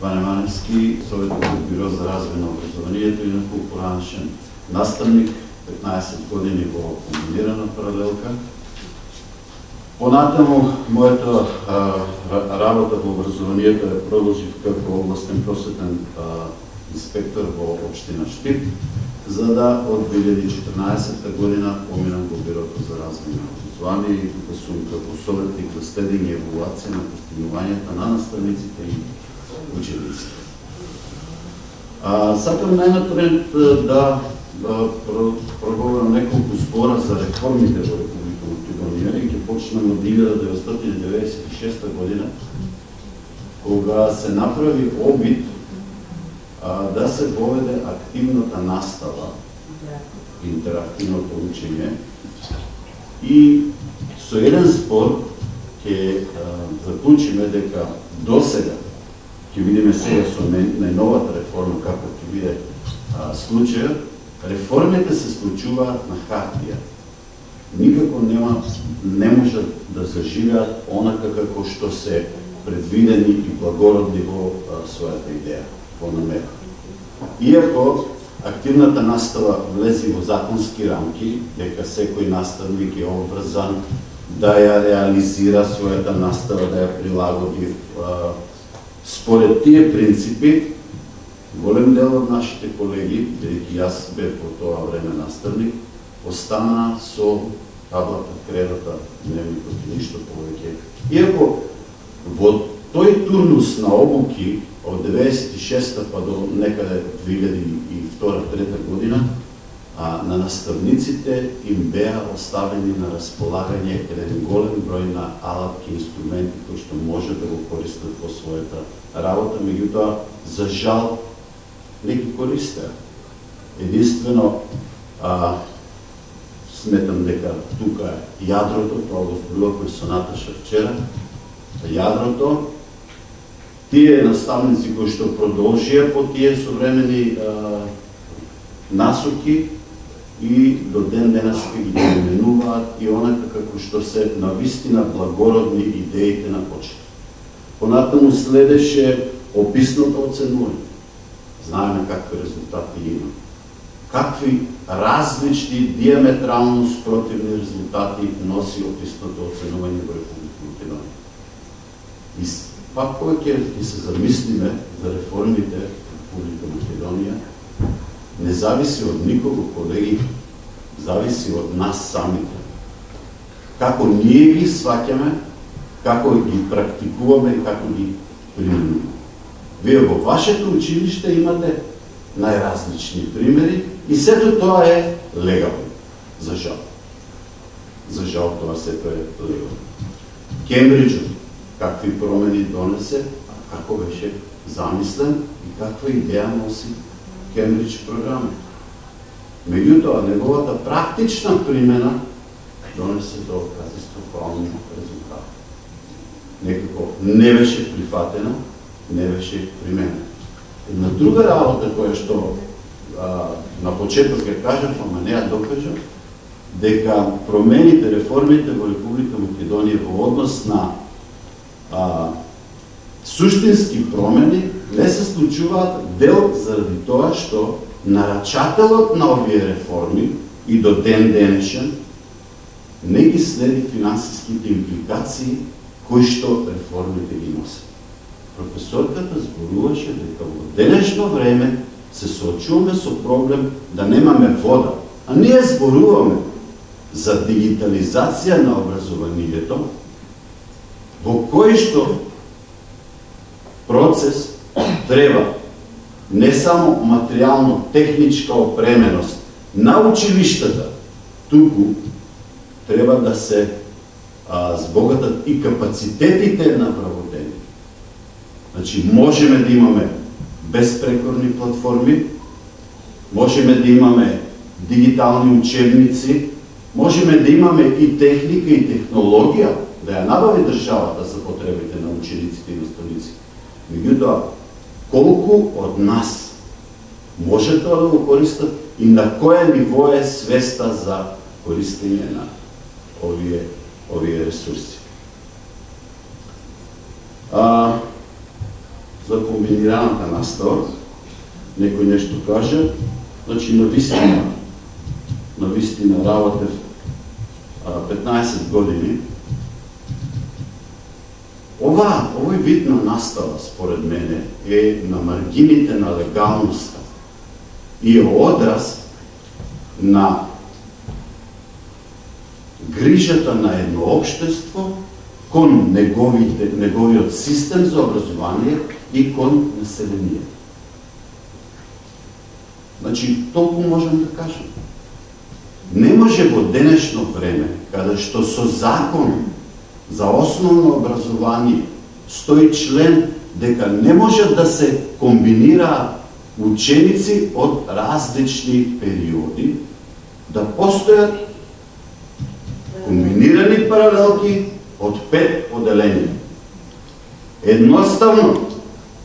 Ване Маневски, Советот бюро за развој на образованието, инаку поранешен наставник, 15 години во комбинирана паралелка. Понатаму, мојата работа во образованието ја продолжив како областен просветен инспектор во Обштина Штип, за да од 2014 година поминам во Бирото за развој на образование и да сум како советник за следење и еволуација на постигнувањата на наставниците и учениците. А, сакам најнапред да, да проговорам неколку збора за реформите во Република Македонија и ќе почнем од 1996 година, кога се направи обид а, да се поведе активната настава, интерактивното учење, и со еден спор, ќе заклучиме дека до сега, ќе видиме сега со најновата реформа како ќе биде случајот, реформите се случуваат на хартија. Никако нема, не можат да заживеат онака како што се предвидени и благородни во својата идеја во намера. Иако активната настава влези во законски рамки, дека секој наставник е обврзан да ја реализира својата настава, да ја прилагоди според тие принципи, голем дел од нашите колеги, бидејќи јас бев по тоа време наставник, остана со таблата, кредата, дневникот и ништо повеќе. Иако во тој турнус на обуки од 96-та па до некаде 2002-2003 година, а, на наставниците им беа оставени на располагање еден голем број на алатки инструменти кои што може да го користат во својата работа, меѓутоа за жал не ги користеа. Единствено а, сметам дека тука јадрото, тоа го зборувавме со Наташа вчера, јадрото тие наставници кои што продолжија по тие современи а, насоки и до ден денес ги именуваат и онака како што се на вистина благородни идеите на почеток. Понатаму следеше описното оценување. Знаеме какви резултати има. Какви различни, диаметрално спротивни резултати носи описното оценување во Република Македонија. И пак повеќе ќе се замислиме за реформите во Република Македонија, не зависи од никого, колеги, зависи од нас самите. Како ние ги сваќаме, како ги практикуваме и како ги применуваме. Вие во вашето училиште имате најразлични примери и сето тоа е легално. За жал. За жал тоа сето е легално. Кембриджот какви промени донесе, како беше замислен и каква идеја носи Кембридж програма. Меѓутоа, неговата практична примена донесе до катастрофални резултати. Некако не беше прифатена, не беше применена. Една друга работа која што а, на почеток ја кажав, ама па не ја докажав, дека промените, реформите во Република Македонија во однос на а, суштински промени не се случуваат дел заради тоа што нарачателот на овие реформи и до ден денешен не ги следи финансиските импликации кои што реформите ги носат. Професорката зборуваше дека во денешно време се соочуваме со проблем да немаме вода, а ние зборуваме за дигитализација на образованието, во кој што процес треба не само материјално техничка опременост на училиштата, туку треба да се а, збогатат и капацитетите на праводени. Значи, можеме да имаме безпрекорни платформи, можеме да имаме дигитални учебници, можеме да имаме и техника и технологија, да ја набави државата да за потребите на учениците и на Меѓутоа, колку од нас може тоа да го користат и на кое ниво е свеста за користење на овие, овие ресурси. А, за комбинираната настава, некој нешто каже, значи на вистина, на вистина работев 15 години, Ова, овој вид на настава, според мене, е на маргините на легалноста и е одраз на грижата на едно обштество кон неговите, неговиот систем за образование и кон населението. Значи, толку можам да кажам. Не може во денешно време, каде што со закон за основно образование стои член дека не може да се комбинираат ученици од различни периоди, да постојат комбинирани паралелки од пет поделенија. Едноставно,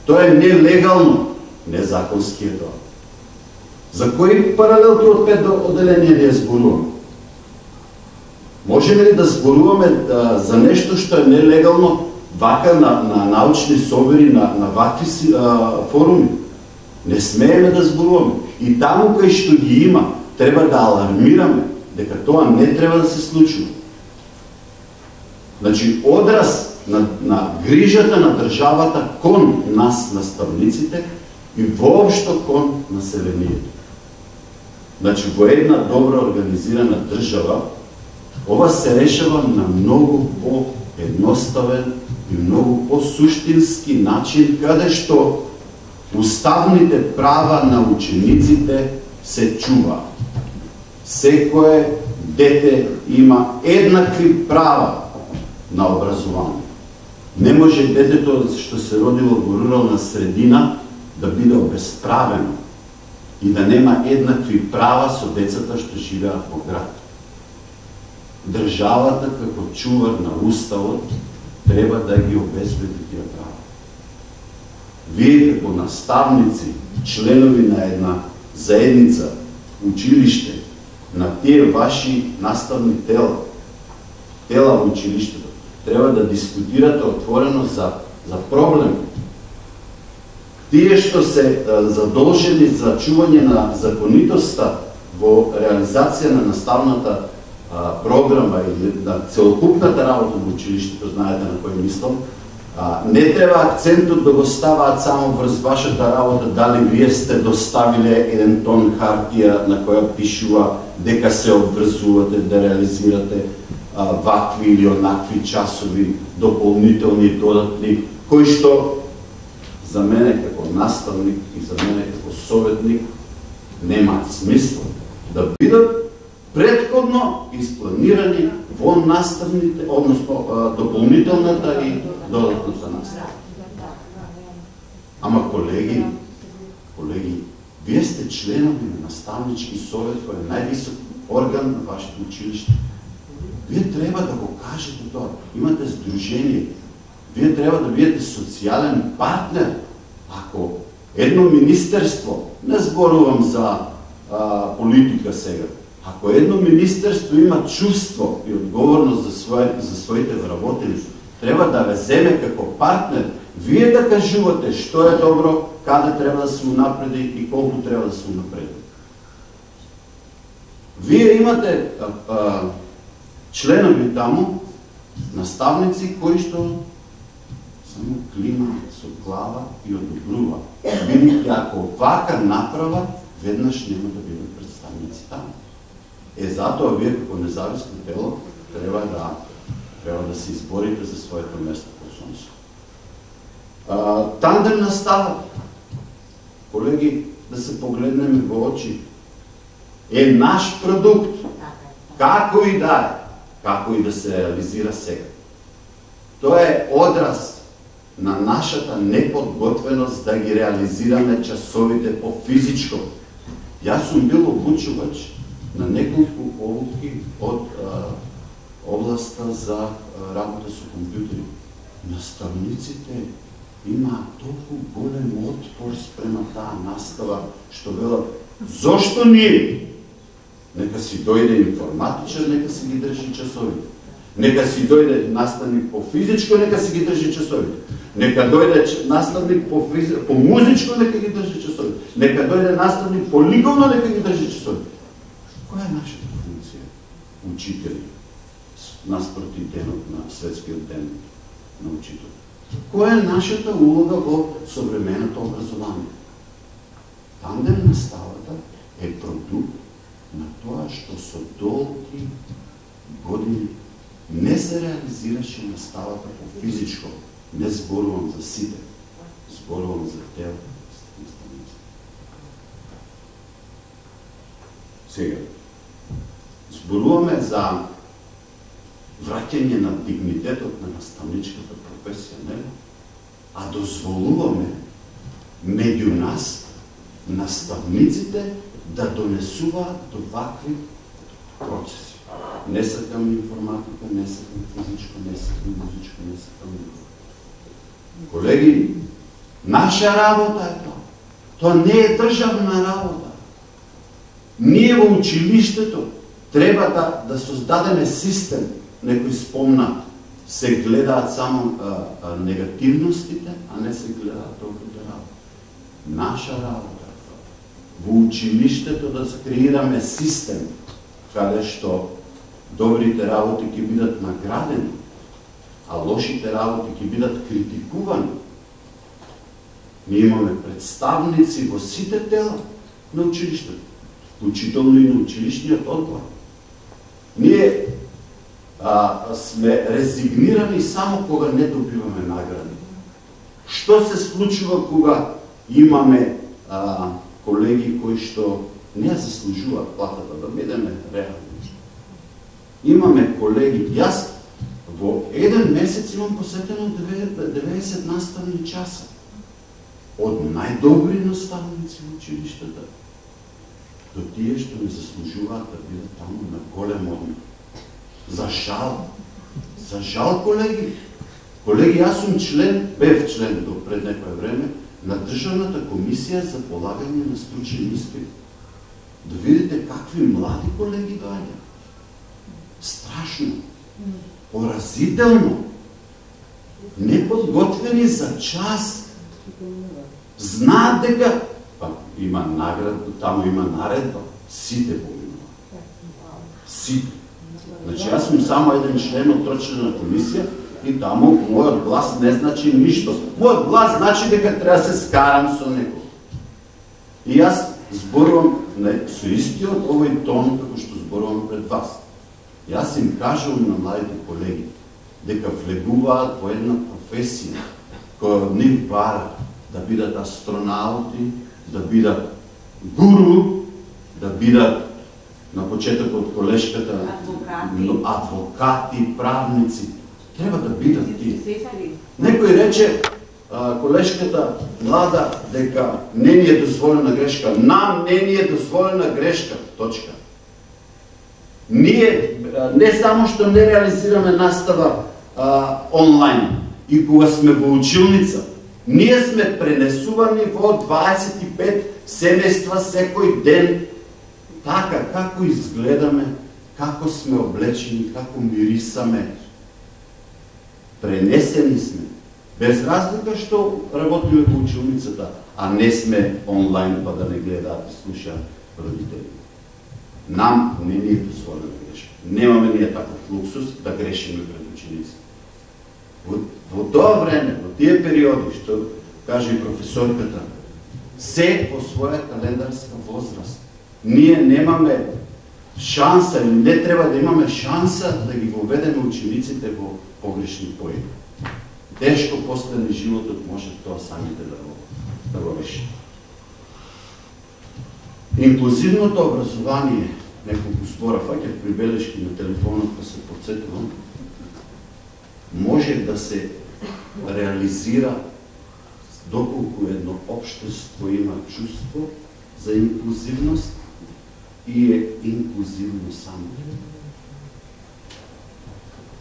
тоа е нелегално, незаконски е тоа. За кои паралелки од пет поделенија не зборуваме? Можеме ли да зборуваме а, за нешто што е нелегално вака на, на научни собери, на, на вакви си, а, форуми? Не смееме да зборуваме. И таму кај што ги има, треба да алармираме дека тоа не треба да се случува. Значи, одраз на, на грижата на државата кон нас, наставниците, и воопшто кон населението. Значи, во една добро организирана држава, ова се решава на многу по-едноставен и многу по-суштински начин, каде што уставните права на учениците се чува. Секое дете има еднакви права на образование. Не може детето што се родило во рурална средина да биде обесправено и да нема еднакви права со децата што живеат во град. Државата како чувар на уставот треба да ги обезбеди тие права. Вие како наставници, членови на една заедница, училиште, на тие ваши наставни тела, тела во училиштето, треба да дискутирате отворено за, за проблем. Тие што се задолжени за чување на законитоста во реализација на наставната а, програма или на целокупната работа во училиштето, знаете на кој мислам, а, не треба акцентот да го ставаат само врз вашата работа, дали вие сте доставиле еден тон хартија на која пишува дека се обврзувате да реализирате а, вакви или онакви часови, дополнителни, додатни, кои што за мене како наставник и за мене како советник немаат смисла да бидат предходно испланирани во наставните, односно дополнителната и додатната настава. Ама колеги, колеги, вие сте членови на наставнички совет кој е највисок орган на вашето училиште. Вие треба да го кажете тоа. Имате сдружение. Вие треба да бидете социјален партнер. Ако едно министерство, не зборувам за а, политика сега, ако едно министерство има чувство и одговорност за, своје, за своите вработени, треба да ве земе како партнер, вие да кажувате што е добро, каде треба да се унапреди и колку треба да се унапреди. Вие имате а, а, членови таму, наставници кои што само климаат со глава и одобрува. Бидејќи ако вака направат, веднаш нема да бидат представници таму. Е затоа вие како независно тело треба да треба да се изборите за своето место по сонце. Тандер настава. Колеги, да се погледнеме во очи. Е наш продукт. Како и да е како и да се реализира сега. Тоа е одраз на нашата неподготвеност да ги реализираме часовите по физичко. Јас сум бил обучувач на неколку обуки од а, областа за а, работа со компјутери. Наставниците има толку голем отпор спрема таа настава, што велат, зошто ние Нека си дојде информатичар, нека си ги држи часовите. Нека си дојде наставник по физичко, нека си ги држи часовите. Нека дојде наставник по, физи... по музичко, нека ги држи часовите. Нека дојде наставник по ликовно, нека ги држи часовите. Е нашата функција? Учители, наспроти денот на светскиот ден на учител. Која е нашата улога во современото образование? Тандем наставата е продукт на тоа што со долги години не се реализираше наставата по физичко. Не зборувам за сите, зборувам за тело. Сега, зборуваме за враќање на дигнитетот на наставничката професија, не? А дозволуваме меѓу нас наставниците да донесуваат до вакви процеси. Не сакам информатика, не сакам физичко, не сакам музичко, не сакам Колеги, наша работа е тоа. Тоа не е државна работа. Ние во училиштето треба да, да создадеме систем, некој спомна, се гледаат само а, а, негативностите, а не се гледаат добрите работи. Наша работа е. Во училиштето да креираме систем, каде што добрите работи ќе бидат наградени, а лошите работи ќе бидат критикувани. Ние имаме представници во сите тела на училиштето, включително и на училишниот одбор. Ние а, сме резигнирани само кога не добиваме награди. Што се случува кога имаме а, колеги кои што не заслужуваат платата, да бидеме реални? Имаме колеги, јас во еден месец имам посетено 90 наставни часа од најдобри наставници во училиштата до тие што не заслужуваат да бидат таму на голем одмор. За жал, за жал, колеги. Колеги, јас сум член, бев член до пред некој време, на Државната комисија за полагање на стручен испит. Да видите какви млади колеги доаѓа. страшно, поразително, неподготвени за час, знаат дека има наград, таму има наредба, сите поминува. Сите. Значи, јас сум само еден член од трочена комисија и таму мојот глас не значи ништо. Мојот глас значи дека треба да се скарам со некој. И јас зборувам со истиот овој тон како што зборувам пред вас. Јас им кажувам на младите колеги дека влегуваат во една професија која нив бара да бидат астронаути, да бидат гуру, да бидат на почетокот колешката адвокати, адвокати правници. Треба да бидат тие. Некој рече колешката млада дека не ни е дозволена грешка. Нам не ни е дозволена грешка. Точка. Ние не само што не реализираме настава а, онлайн, и кога сме во училница, ние сме пренесувани во 25 семејства секој ден, така како изгледаме, како сме облечени, како мирисаме. Пренесени сме. Без разлика што работиме во училницата, а не сме онлайн па да не гледаат и слушаат родители. Нам не ни е дозволено да грешиме. Немаме ние таков луксус да грешиме пред учениците. Во, во тоа време, во тие периоди, што каже и професорката, се по своја календарска возраст. Ние немаме шанса или не треба да имаме шанса да ги воведеме учениците во погрешни поеди. Тешко после на животот може тоа самите да го, да го реши. Инклузивното образование, неколку збора фаќат прибелешки на телефонот, па се подсетувам, може да се реализира доколку едно општество има чувство за инклузивност и е инклузивно само.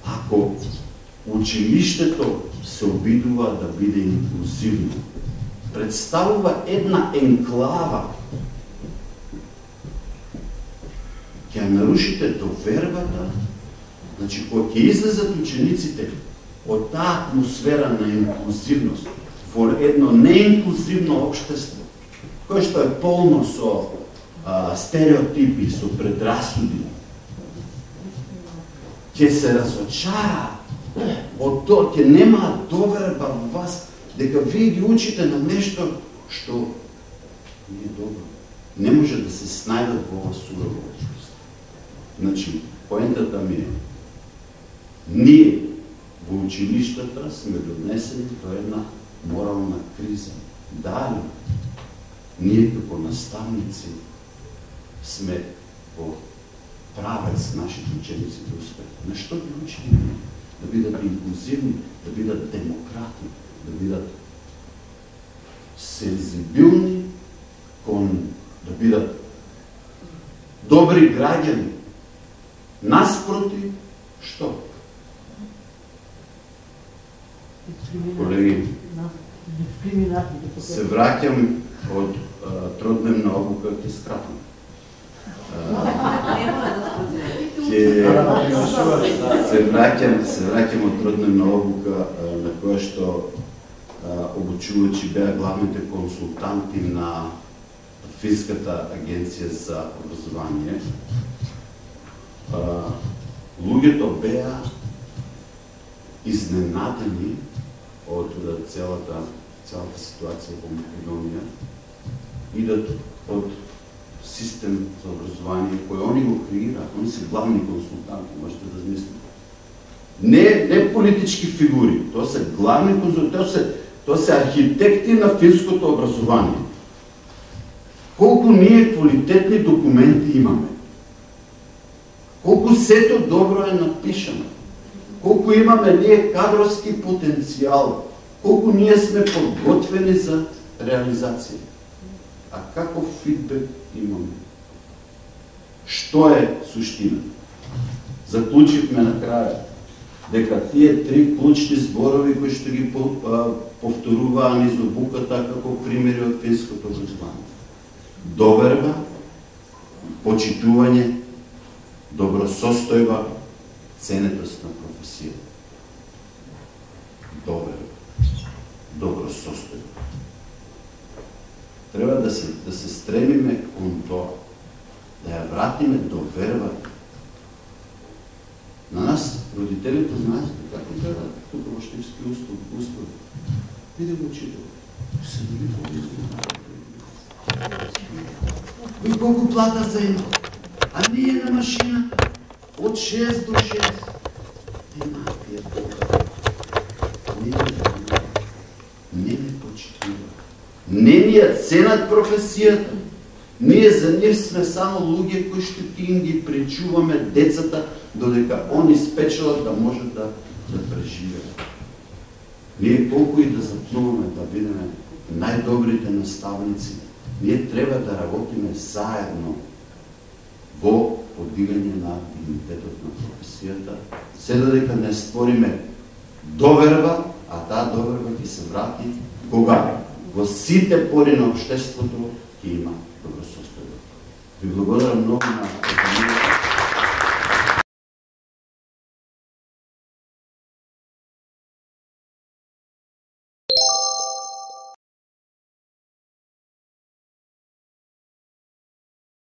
Ако училиштето се обидува да биде инклузивно, представува една енклава ќе нарушите довербата Значи, кога ќе излезат учениците од таа атмосфера на инклузивност во едно неинклузивно општество, кое што е полно со а, стереотипи, со предрасуди, ќе се разочара од тоа, ќе нема доверба во вас, дека вие ги учите на нешто што не е добро. Не може да се снајдат во ова сурово општество. Значи, поентата ми е, ние во училиштата сме донесени до една морална криза. Дали ние како наставници сме во правец нашите ученици да успеат. На што ги учиме? Да бидат инклюзивни, да бидат демократи, да бидат сензибилни кон да бидат добри граѓани. Наспроти, што? Колеги, се враќам од тродневна обука ќе скратам. Ке се враќам, се враќам од тродневна обука на која што обучувачи беа главните консултанти на Фиската агенција за образование. Луѓето беа изненадени од целата целата ситуација во Македонија идат од систем за образование кој они го креираат, они се главни консултанти, можете да замислите. Не, не политички фигури, тоа се главни консултанти, тоа се, тоа се архитекти на финското образование. Колку ние квалитетни документи имаме, колку сето добро е напишано, колку имаме ние кадровски потенцијал, колку ние сме подготвени за реализација. А каков фидбек имаме? Што е суштина? Заклучивме на крајот дека тие три клучни зборови кои што ги повторуваа низ обуката така како примери од финското образование. Доверба, почитување, добросостојба, ценетост на професија. Доверба добро состојба. Треба да се, да се стремиме кон тоа, да ја вратиме до вербата. На нас, родителите, знаете како гледа тука во Штивски устав, устав. Биде го учител. Се дори Кој колку плата за едно. А ние на машина од 6 до 6. Нема тие ни Ние не ни почитува. Не ни ја ценат професијата. Ние за нив сме само луѓе кои што ти им ги пречуваме децата додека они спечелат да можат да, да преживеат. Ние колку и да запнуваме да бидеме најдобрите наставници, ние треба да работиме заедно во подигање на дигнитетот на професијата, се додека не створиме доверба а таа доверба ќе се врати кога во сите пори на обштеството ќе има добросостојба. Ви благодарам многу на